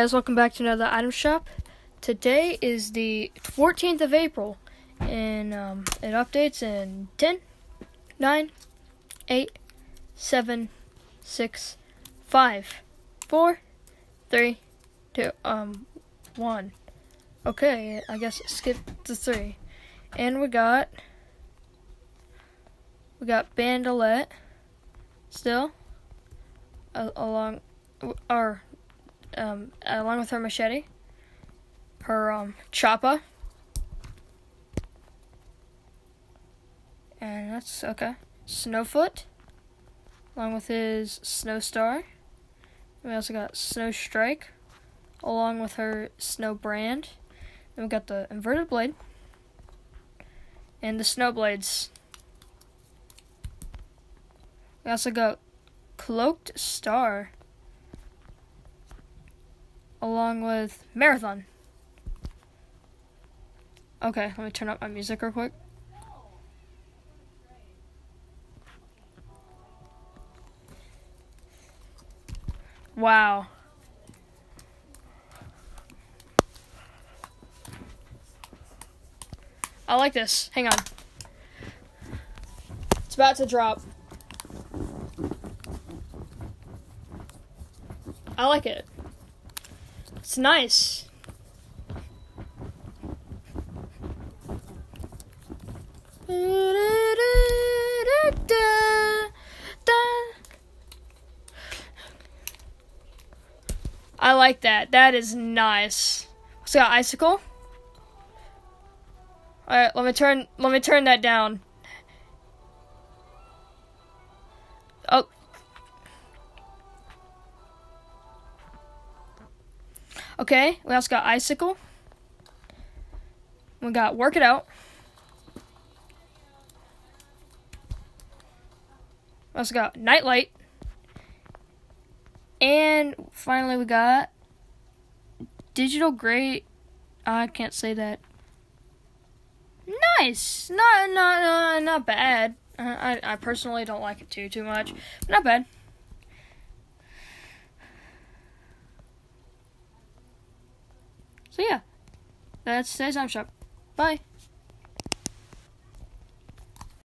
guys, welcome back to another item shop. Today is the 14th of April, and um, it updates in 10, 9, 8, 7, 6, 5, 4, 3, 2, um, 1. Okay, I guess skip the 3. And we got, we got Bandolette, still, along, or um, along with her machete, her um, choppa, and that's okay. Snowfoot, along with his Snow Star. We also got Snow Strike, along with her Snow Brand. Then we got the inverted blade and the snow blades. We also got Cloaked Star along with Marathon. Okay, let me turn up my music real quick. Wow. I like this. Hang on. It's about to drop. I like it. It's nice. I like that. That is nice. So got icicle. Alright, let me turn let me turn that down. Oh, Okay, we also got Icicle. We got Work It Out. We also got Nightlight. And finally we got Digital Great. I can't say that. Nice. Not not uh, not bad. I I personally don't like it too too much. But not bad. That's today's item shop. Bye.